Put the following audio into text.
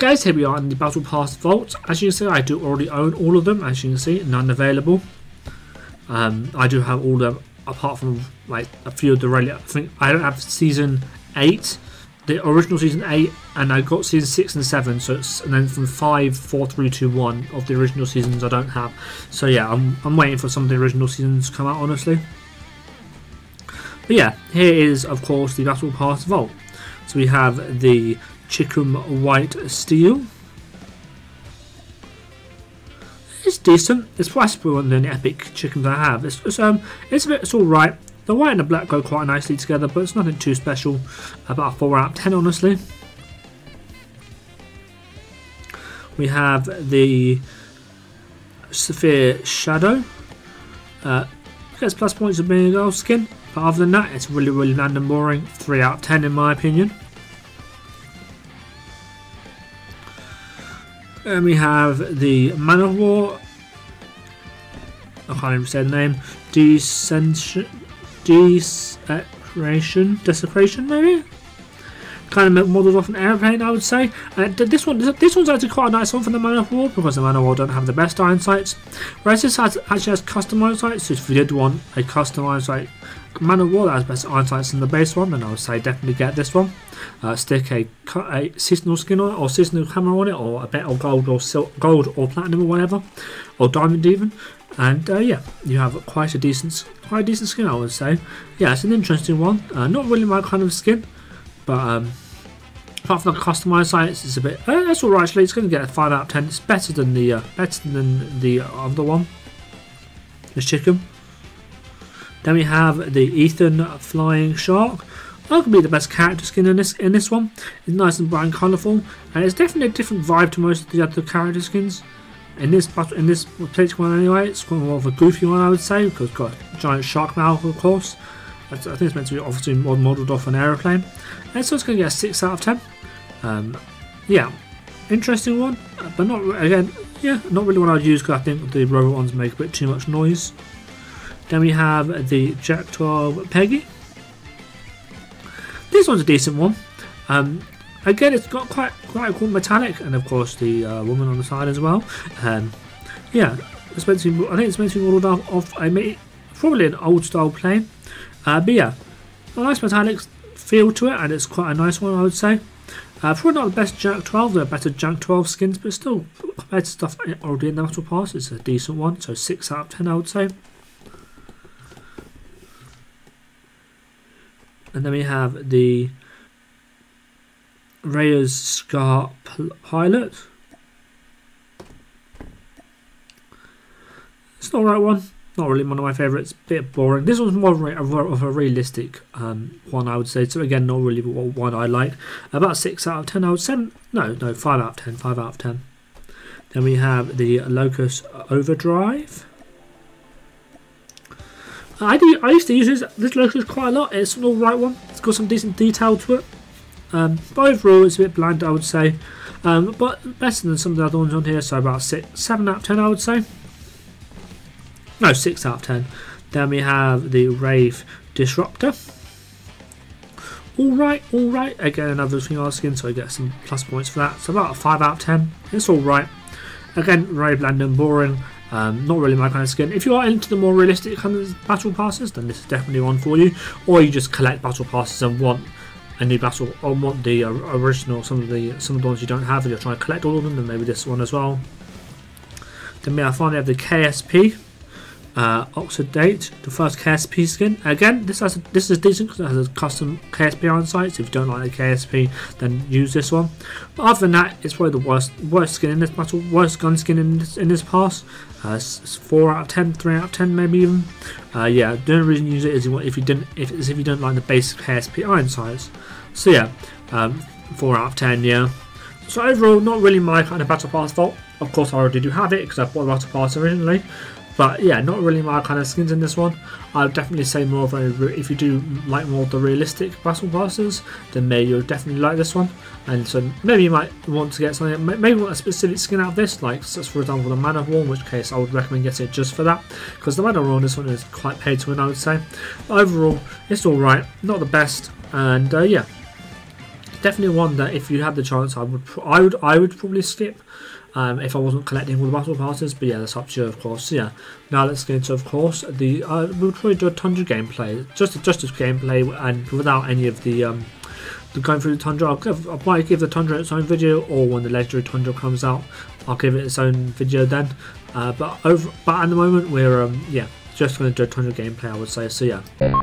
guys, here we are in the Battle Pass Vault. As you can see, I do already own all of them. As you can see, none available. Um, I do have all of them, apart from like a few of the really. I think I don't have season eight, the original season eight, and I got season six and seven. So it's and then from five, four, three, two, one of the original seasons I don't have. So yeah, I'm I'm waiting for some of the original seasons to come out. Honestly. But yeah, here is of course the Battle Pass Vault. So we have the Chicom White Steel. It's decent. It's pricier than the epic chickens I have. It's, it's um it's a bit it's all right. The white and the black go quite nicely together, but it's nothing too special. About four out of ten, honestly. We have the Saphir Shadow. Uh, gets plus points of being a gold skin, but other than that, it's really, really and boring. 3 out of 10 in my opinion. And we have the Man-O-War. I can't even say the name. Descension. Desecration. Desecration, maybe? Kind of modelled off an airplane, I would say. And this one, this one's actually quite a nice one for the Man-O-War because the Man-O-War don't have the best iron sights. Whereas this has, actually has customized sights. So if you did want a customized sight Man-O-War that has best iron sights than the base one, then I would say definitely get this one. Uh, stick a, a seasonal skin on it, or seasonal hammer on it, or a bit of gold or silk, gold or platinum or whatever, or diamond even. And uh, yeah, you have quite a decent, quite a decent skin, I would say. Yeah, it's an interesting one. Uh, not really my kind of skin, but um, apart from the customized sights, it's a bit. Uh, that's alright actually. It's going to get a five out of ten. It's better than the uh, better than the other one, the chicken. Then we have the Ethan Flying Shark. Arguably the best character skin in this in this one. It's nice and bright and colourful, and it's definitely a different vibe to most of the other character skins. In this in this particular one anyway, it's more of a goofy one I would say because it's got a giant shark mouth of course. I think it's meant to be obviously modelled off an aeroplane. And so it's going to get a 6 out of 10. Um, yeah, interesting one, but not, again, yeah, not really one I'd use because I think the robot ones make a bit too much noise. Then we have the JAK-12 Peggy. This one's a decent one. Um, again, it's got quite quite a cool metallic, and of course the uh, woman on the side as well. Um, yeah, it's meant to be, I think it's meant to be modelled off, off a probably an old style plane. Uh, but yeah, a nice metallic feel to it, and it's quite a nice one, I would say. Uh, probably not the best JAK-12, there are better JAK-12 skins, but still, compared to stuff already in the Metal Pass, it's a decent one, so 6 out of 10, I would say. And then we have the Reyes Scar Pilot. It's not right one not really one of my favourites. Bit boring. This one's more of a realistic um, one, I would say. So again, not really one I like. About six out of ten. I would say no, no, five out of ten. Five out of ten. Then we have the Locus Overdrive. I do. I used to use this, this Locus quite a lot. It's an alright one. It's got some decent detail to it. Um, but overall, it's a bit bland, I would say. Um, but better than some of the other ones on here. So about six, seven out of ten, I would say. No, 6 out of 10. Then we have the Rave Disruptor. Alright, alright. Again, another female skin, so I get some plus points for that. So about a 5 out of 10. It's alright. Again, very bland and boring. Um, not really my kind of skin. If you are into the more realistic kind of battle passes, then this is definitely one for you. Or you just collect battle passes and want a new battle, or want the uh, original, some of the some of the ones you don't have, and you're trying to collect all of them, then maybe this one as well. Then we finally have the KSP uh, Oxidate, the first KSP skin. Again, this has a, this is decent because it has a custom KSP on site. So if you don't like the KSP, then use this one. But other than that, it's probably the worst worst skin in this battle, worst gun skin in this in this pass. Uh, it's four out of 10, 3 out of ten, maybe even. Uh, yeah, the only reason you use it is if you didn't if if you don't like the basic KSP iron sights. So yeah, um, four out of ten. Yeah. So overall, not really my kind of battle pass vault. Of course, I already do have it because I bought the battle pass originally. But yeah, not really my kind of skins in this one. I'd definitely say more of a, if you do like more of the realistic battle passes, then maybe you'll definitely like this one. And so maybe you might want to get something, maybe want a specific skin out of this, like such for example the Man-O-War, in which case I would recommend getting it just for that. Because the Man-O-War on this one is quite paid to win, I would say. But overall, it's alright, not the best, and uh, yeah. Definitely one that if you had the chance, I would I would I would probably skip. Um, if I wasn't collecting all the battle passes, but yeah, that's up to you, of course. Yeah, now let's get into, of course, the uh, we'll probably do a tundra gameplay, just just as gameplay, and without any of the um, the going through the tundra. I'll give, I give the tundra its own video, or when the legendary tundra comes out, I'll give it its own video then. Uh, but over, but at the moment we're um, yeah, just going to do a tundra gameplay, I would say. So yeah.